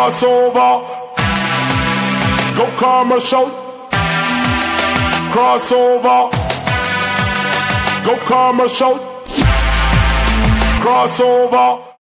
Crossover. Go commercial. Crossover. Go commercial. Crossover.